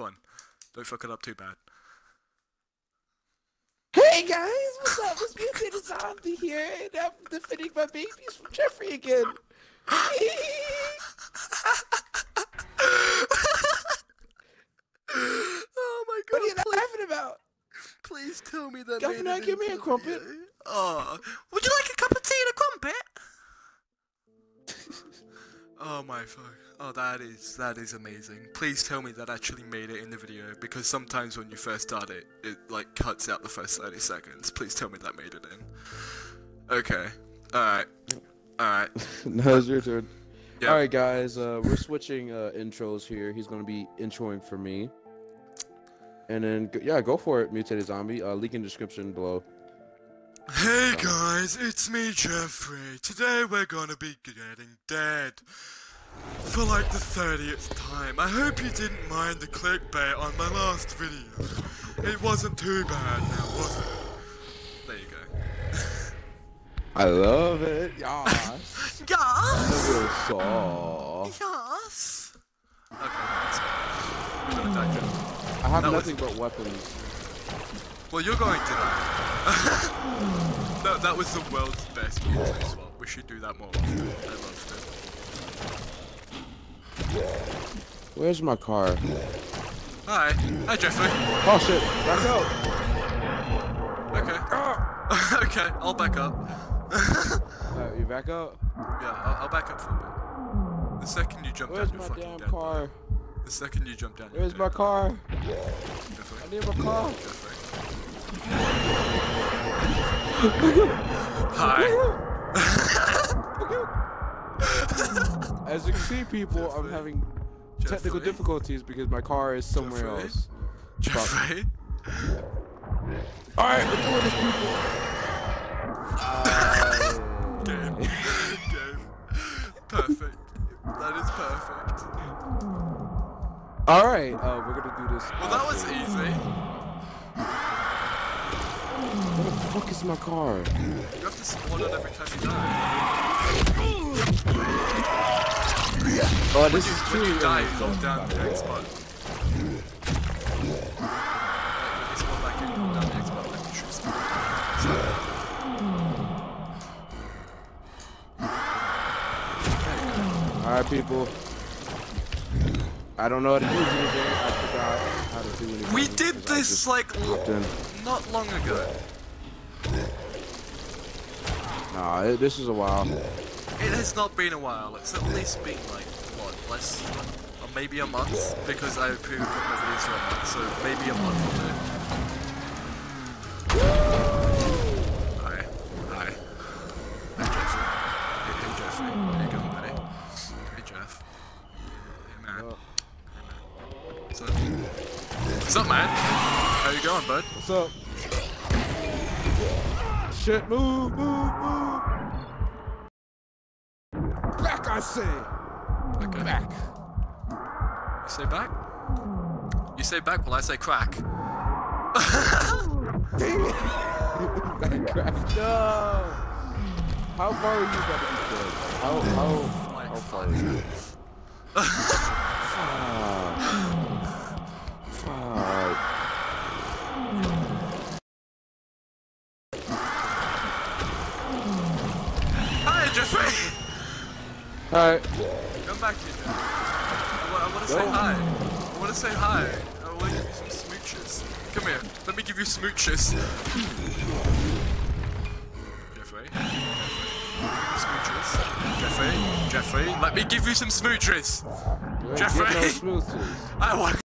fun. Don't fuck it up too bad. Hey guys, what's up? It's Mutated Zombie here, and I'm defending my babies from Jeffrey again. oh my god! what are you please, laughing about? please tell me that. Governor, give me a crumpet. Oh, would you like a cup of tea and a crumpet? Oh my fuck. Oh, that is that is amazing. Please tell me that actually made it in the video because sometimes when you first start it, it like cuts out the first 30 seconds. Please tell me that made it in. Okay. Alright. Alright. no, it's your turn. Yeah. All right, guys, uh, we're switching uh, intros here. He's gonna be introing for me, and then yeah, go for it, Mutated Zombie. Uh, link in description below. Hey guys, it's me Jeffrey. Today we're gonna be getting dead. For like the 30th time. I hope you didn't mind the clickbait on my last video. It wasn't too bad now, was it? There you go. I love it. Yes. Yes! Yes! Okay, that's fine. We're gonna die, Jeff. I have That was- nothing but weapons. Well, you're going to die. that, that was the world's best swap. We should do that more often. I loved it. Where's my car? Hi. Hi, Jeffrey. Oh shit! Back out. Okay. Ah! okay, I'll back up. Alright, you back up? yeah, I'll, I'll back up for a bit. The second you jump Where's down, you're my fucking damn dead. car? The second you jump down, you're Where's dead. my car? Jeffrey. I need my car. Jeffrey. Hi. As you can see, people, I'm having technical Jeffrey? difficulties because my car is somewhere Jeffrey? else. Jeffrey. Alright, we're doing this, people. Game. Game. Perfect. That is perfect. Alright, uh, we're gonna do this. Well, that was easy. Where the fuck is my car? You have to spawn it every time you die. Oh, this You- is when true. you die, you hold down the X button. Like, when you spawn back in, you hold down the X button like should spawn. Alright, people. I don't know how to do anything. I forgot how to do anything. We did this like not long ago. Nah, it, this is a while. It has not been a while. It's at least been like less, or maybe a month because I pre-recorded my videos for a month, so maybe a month or two. Hi, hi, hey Jeffrey. Hey, hey Jeffrey, how you going, buddy? Hey Jeff. Hey man. What's up? What's up, man? How you going, bud? What's up? Shit, move, move, move. Back, I say. Okay. Back. You say back? You say back while I say crack. Dang it. Back crack. No. How far are you about to be dead? How, how, how far are you? Fuck. Fuck. Hi, Jeffrey! Alright. Come back here, Jeff. I, wa- I want to say Go. hi. I want to say hi. I want to give you some smooches. Come here. Let me give you smooches. Jeffrey. Smooches. Jeffrey. Jeffrey. Let me give you some smooches. Jeffrey. no smooches. I want.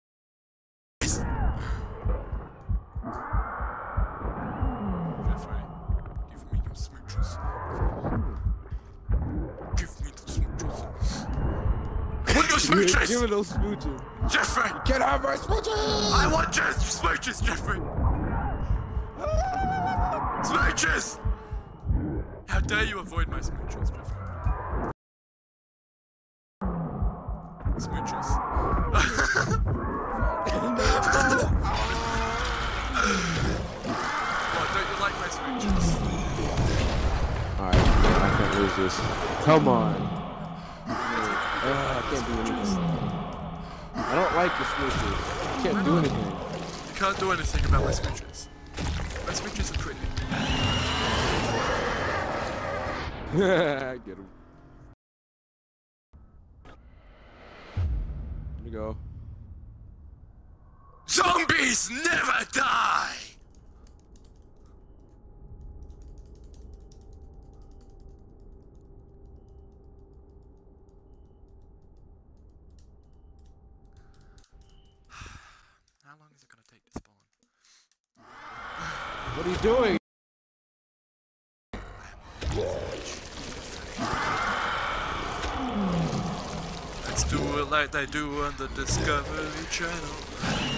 Jeffrey, give me some smooches. Give me the smooches. I want your You ain't smooches! giving no smooches. Jeffrey! Get out of my smooches! I want your smooches, Jeffrey! Smooches! How dare you avoid my smooches, Jeffrey? Smooches. What, don't you like my smooches? Alright, I can't lose this. Come on. Uh, I can't do anything. I don't like the smooches. can't do anything. You can't do anything about my smooches. My smooches are pretty. Get him. Here we go. Zombies never die! How long is it gonna take to spawn? What are you doing? Let's do it like they do on the Discovery Channel.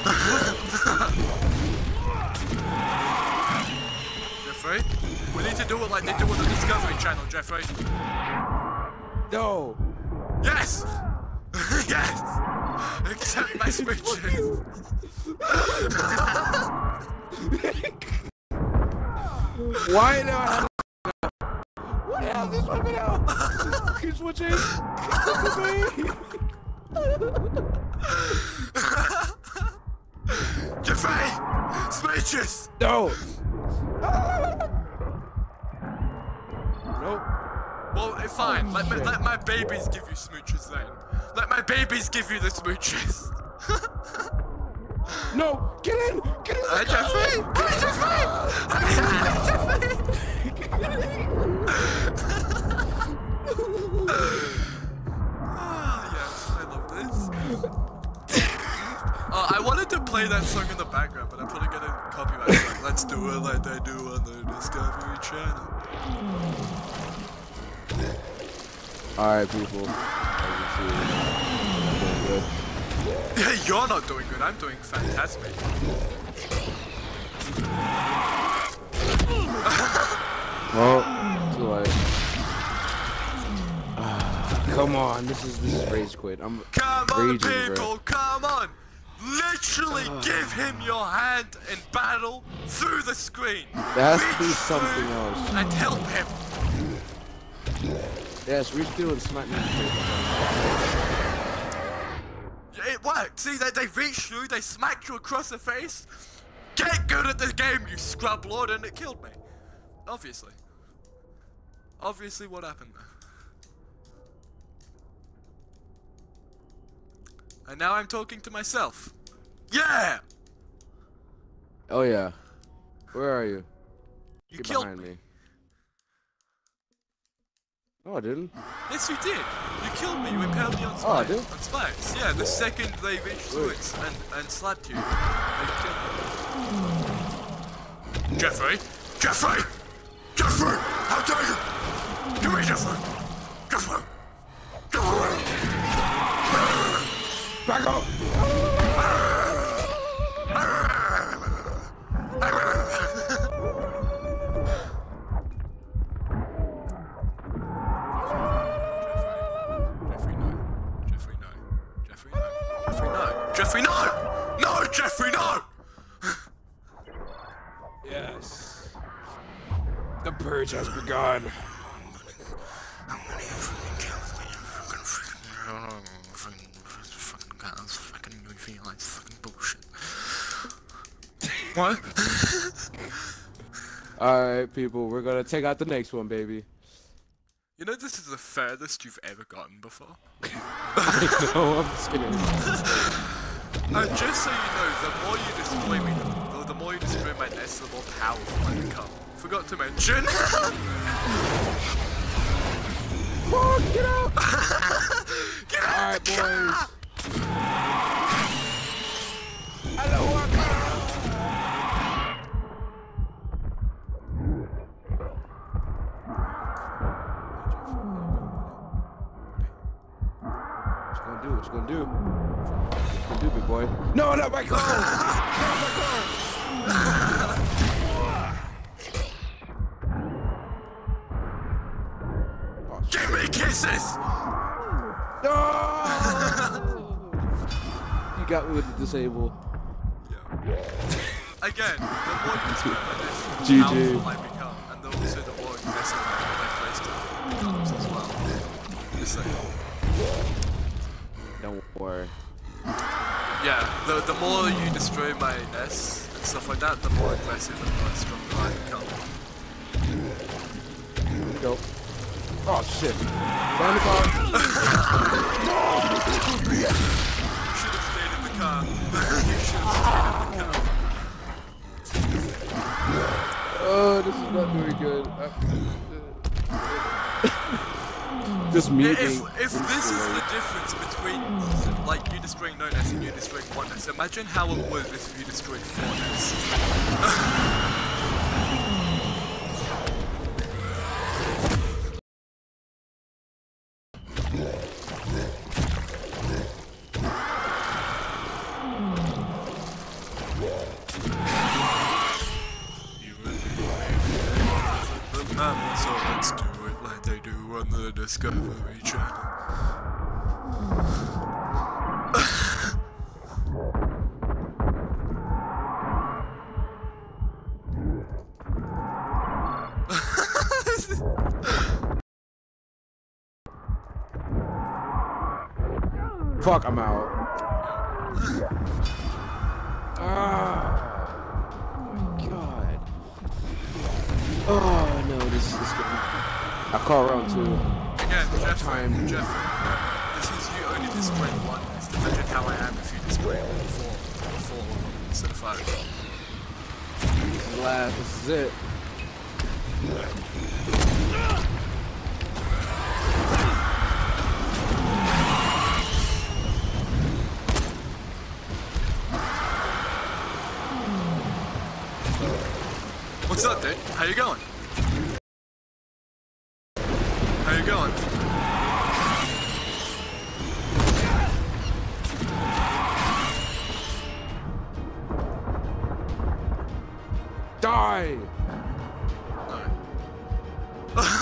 Jeffrey? We need to do it like they do on the Discovery Channel, Jeffrey. No. Yes! yes! Except my smooches. Why now? What the hell is this one now? Keep switching. Jeffrey! Smooches! no. Nope. Well, eh, fine. Let, me, let my babies give you smooches then. Let my babies give you the smooches. No. Get in. Get in. Hi, Jeffrey! Hi, Jeffrey! Hi, Jeffrey! Ah, yes, I love this. Uh, I wanted to play that song in the background, but I'm probably gonna copyright it. Let's do it like they do on the Discovery Channel. All right, people. You're not doing good, I'm doing fantastic. Well, too late. Come on, this is this is rage quit. I'm Come on, raging, bro. people, come on! Literally give him your hand in battle through the screen. There has to be Reach something through else. And help him. Yes, reach through and smack me in the face. It worked. See, they, they reached through, they smacked you across the face. Get good at the game, you scrub lord, and it killed me. Obviously. Obviously, what happened there. And now I'm talking to myself. Yeah! Oh yeah. Where are you? You Get killed behind me. me. No, I didn't. Yes, you did. You killed me. You impaled me on spikes. Oh, I did? On spikes. Yeah, the second they reached through it and, and slapped you. Jeffrey! Jeffrey! Jeffrey! How dare you! Give me Jeffrey! Jeffrey! Jeffrey! Back up! All right, people, we're gonna take out the next one, baby. You know this is the furthest you've ever gotten before? no, I'm just kidding. And just so you know, the more you display me, the, the more you display my nest, the more powerful I become. Forgot to mention. Fuck, get out! Get out All right, boys. Hello, What you gonna do? What you gonna do? What you gonna do, big boy? No, not my car! not my car! Give me kisses! No! you got me with the disable. Yeah. Again, the more you my nest, the powerful I become, and also the more aggressive my playstyle becomes as well. Just saying. Don't worry. yeah, the the more you destroy my nests and stuff like that, the more aggressive and more stronger I become. Go. Oh shit. Down the car. You should have stayed in the car. you should have stayed in the car. Oh, this is not very good. Uh, Just me If if this is the difference between like you destroying no nest and you destroying one nest, imagine how it was if you destroyed four nests. Ah. God. Oh no, this is getting. I call round two. Again, Jeff, Time. Jeff, this is you only destroying one nest. Imagine how I am if you display all four, four of them instead of five. This is last. This is it. What's up, dude? How you going? How you going? Die.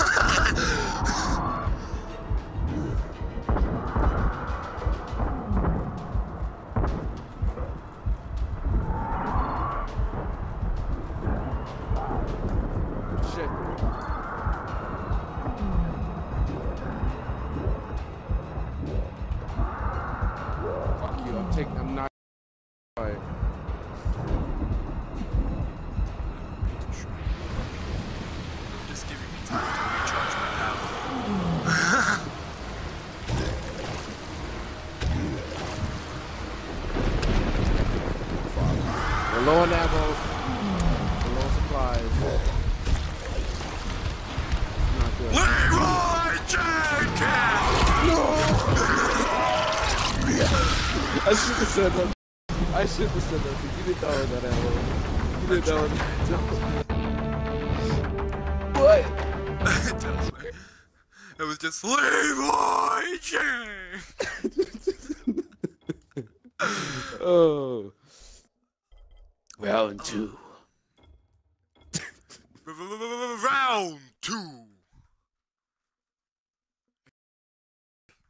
I should have said that. I should have said that. You didn't know that ammo. You didn't know. What? Tells me. It was just Leeroy Jenkins! Oh. Round two. Round two!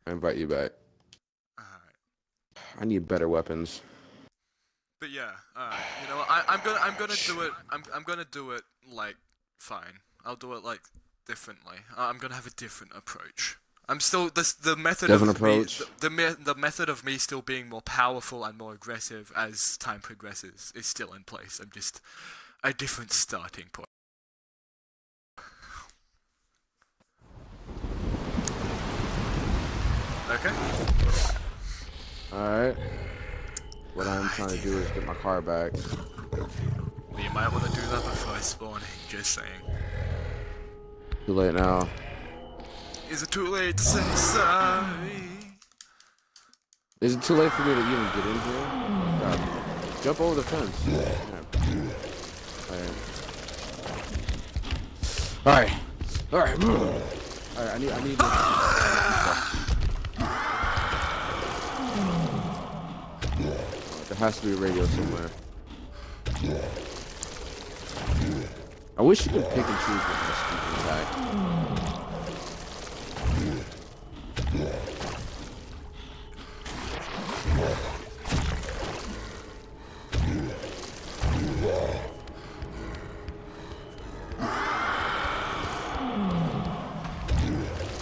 I invite you back. I need better weapons. But yeah, alright. You know? I, I'm gonna I'm gonna do it I'm I'm gonna do it like fine. I'll do it like differently. Uh, I'm gonna have a different approach. I'm still this the method Different of me, the, the me- the method of me still being more powerful and more aggressive as time progresses is still in place. I'm just a different starting point. Okay. Alright. What I'm trying to do is get my car back. Well, you might want to do that before spawning. Just saying. Too late now. Is it too late to say sorry? Is it too late for me to even get in here? God. Jump over the fence. Alright. Alright. Alright. Alright, I need I need has to be a radio somewhere. I wish you could pick and choose what the stupid attack.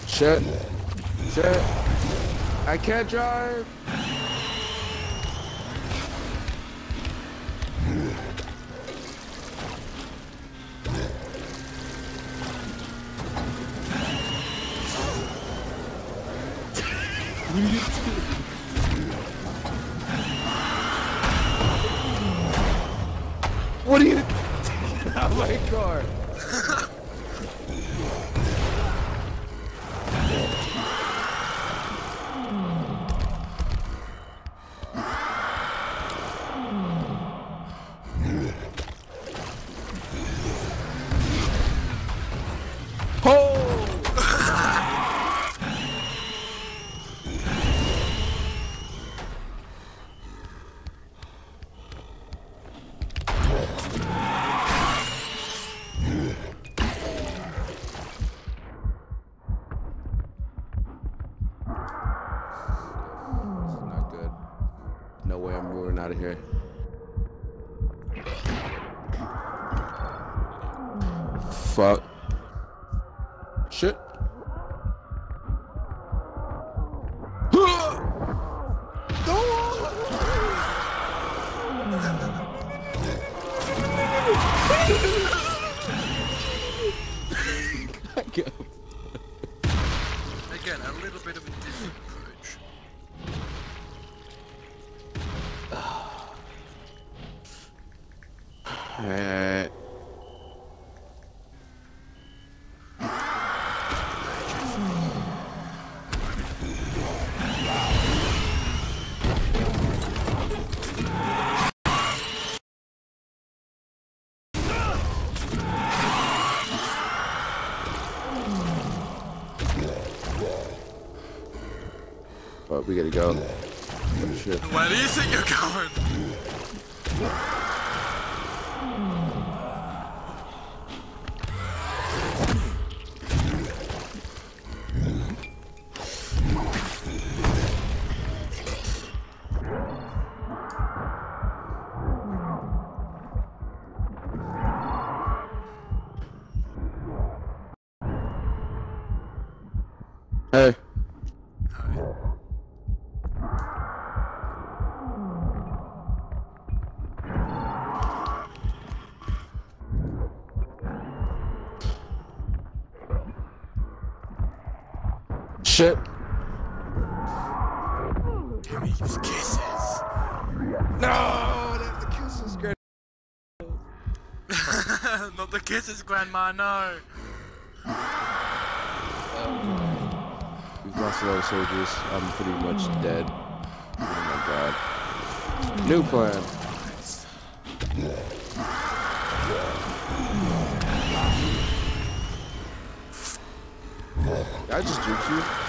Shit. Shit. I can't drive. What are you taking out oh my car? Fuck. Shit. But we gotta go. Oh, shit. Where do you think you're going? Shit. Give me these kisses. No, that the kiss is great. Not the kisses, Grandma, no. We've lost a lot of soldiers. I'm pretty much dead. Oh my god. New plan. Did I just juke you?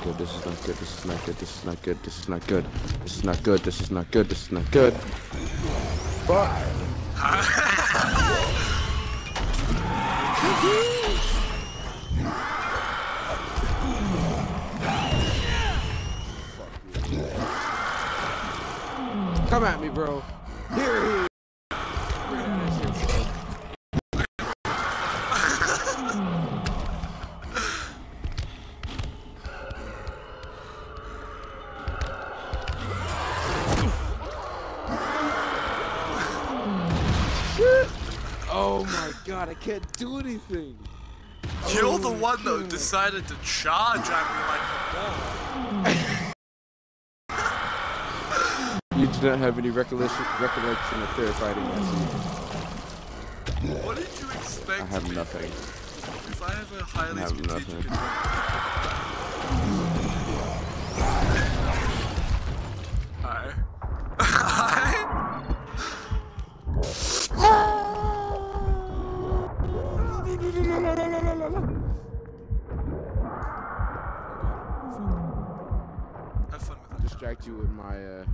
Okay. This is not good. This is not good. This is not good. This is not good. This is not good. This is not good. This is not good. Come at me, bro. Here he is. God, I can't do anything. You're the Oh, one though God. decided to charge at me like a ball. You do not have any recollection, recollection of fair fighting. What did you expect? I have me? nothing. If I have a highly I have nothing. distract you with my, uh...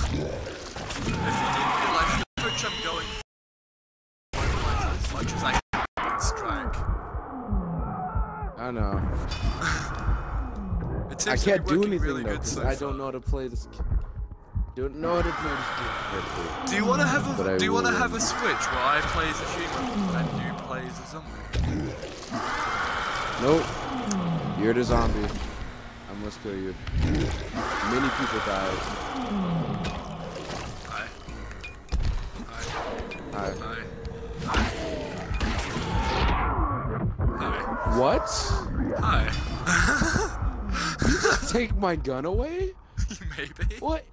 if you didn't realize the approach I'm going for, as much as I can strike. I know. it seems I can't do anything really though, so I don't know how to play this don't know how to play this game. Do you wanna have a but do you wanna have a switch where I play as a human and you play as a zombie? Nope. You're the zombie. I must kill you. Many people died. Hi. Hi. Hi. Hi. What? Hi. Take my gun away? Maybe. What?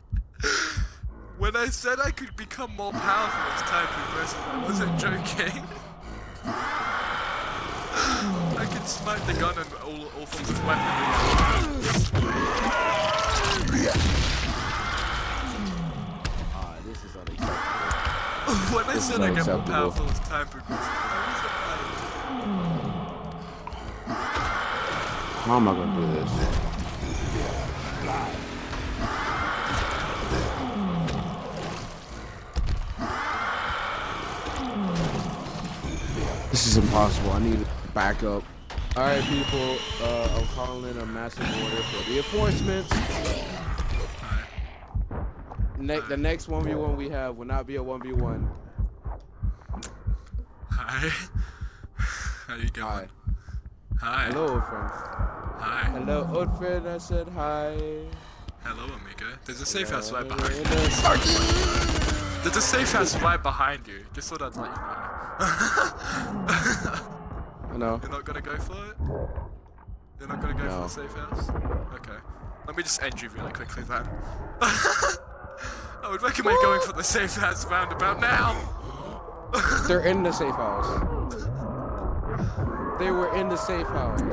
When I said I could become more powerful as time progresses, I wasn't joking. I can smite the gun and all, all forms of weaponry. Ah, this is unacceptable. when I said I get more powerful as time How am I gonna do this? This is impossible. I need backup. Alright, people. Uh, I'm calling in a massive order for reinforcements. Ne- the next 1v1 we have will not be a 1v1. Hi. How you going? Hi. Hi. Hello, old friend. Hi. Hello, old friend. I said hi. Hello, amigo. There's a safe house right behind you. There's a safe house right behind you. Just thought I'd let you know. I know. You're not gonna go for it? You're not gonna go No. for the safe house? Okay. Let me just end you really quickly then. I would recommend going for the safe house roundabout now! They're in the safe house. They were in the safe house. Dude,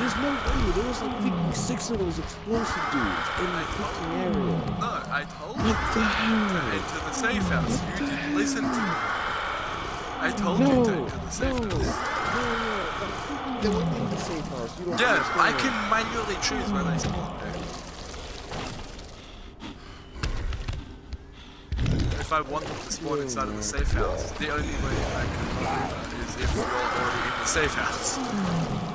there's no way. There was like 56 of those explosive dudes in the freaking area. No, I told you What the to hell? enter the safe house. You didn't listen to me. I told No, you to no, enter the no, safe no. house. They were in the safe house. You don't Yeah, I can manually choose where I spawn, dude. If I want them to spawn inside of the safe house, the only way I can do that is if you're already in the safe house.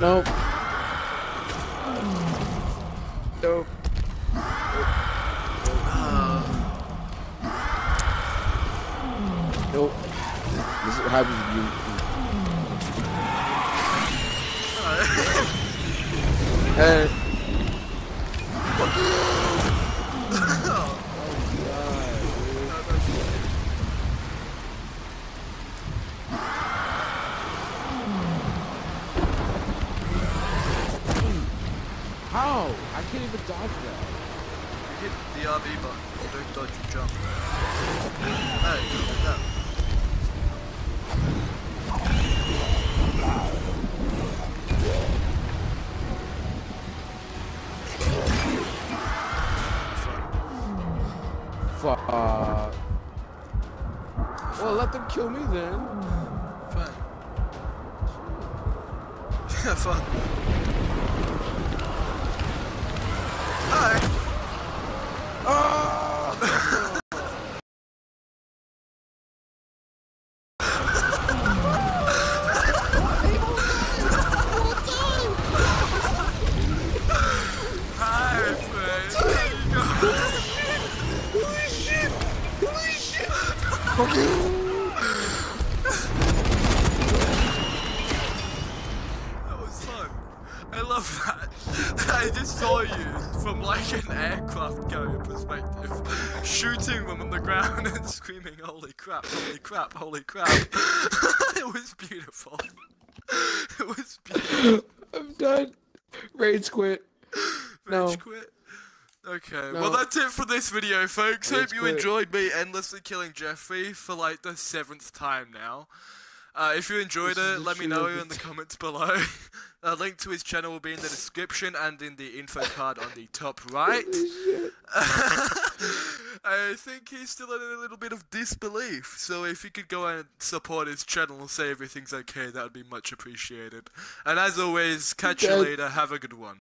Nope. Let them kill me then. I love that. I just saw you from like an aircraft carrier perspective, shooting them on the ground and screaming, holy crap, holy crap, holy crap. it was beautiful. It was beautiful. I'm done. Rage quit. No. Rage quit. Okay, No. well that's it for this video, folks. Hope you quit. enjoyed me endlessly killing Jeffrey for like the seventh time now. Uh, if you enjoyed it, let me know in the comments below. A link to his channel will be in the description and in the info card on the top right. I think he's still in a little bit of disbelief, so if you could go and support his channel and say everything's okay, that would be much appreciated. And as always, catch you later. Have a good one.